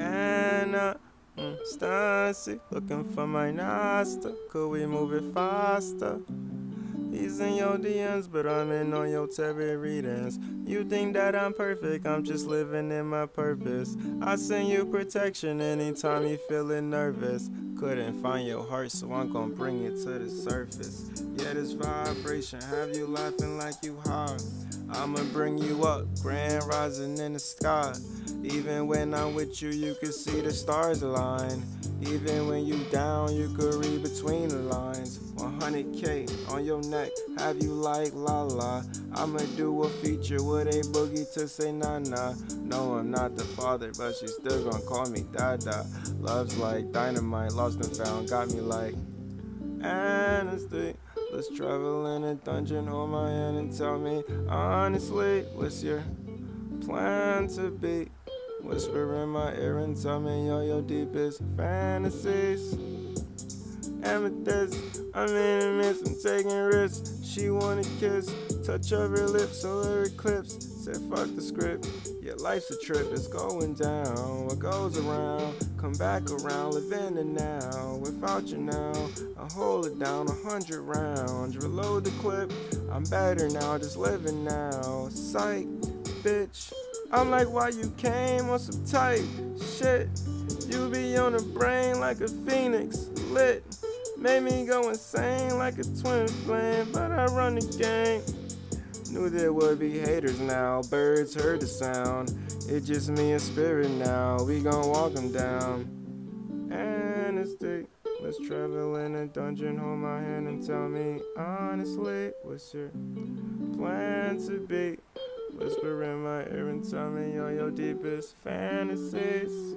Anna, mm, Stancy, looking for my Nasta. Could we move it faster? He's in your DMs, but I'm in on your tarot readings. You think that I'm perfect, I'm just living in my purpose. I send you protection anytime you feeling nervous. Couldn't find your heart, so I'm gonna bring it to the surface. Yeah, this vibration have you laughing like you hard. I'ma bring you up, grand rising in the sky. Even when I'm with you, you can see the stars align. Even when you down, you could read between the lines. 100k on your neck, have you like la la? I'ma do a feature with a boogie to say nah nah. No, I'm not the father, but she's still gonna call me dada. Love's like dynamite, lost and found, got me like Anasty. Let's travel in a dungeon, hold my hand and tell me honestly, what's your plan to be? Whisper in my ear and tell me all your deepest fantasies. Amethyst, I'm in a mist, I'm taking risks. She wanna kiss, touch of her lips, solar eclipse. Said fuck the script, yeah, life's a trip, it's going down. What goes around, come back around, live in now. Without you now, I hold it down a hundred rounds. Reload the clip, I'm better now, just living now. Psych, bitch. I'm like, why you came on some tight shit? You be on the brain like a phoenix, lit. Made me go insane like a twin flame, but I run the game. Knew there would be haters now, birds heard the sound. It's just me and spirit now, we gon' walk them down. And it's deep. Let's travel in a dungeon, hold my hand and tell me honestly, what's your plan to be? Whisper in my ear and tell me all your deepest fantasies.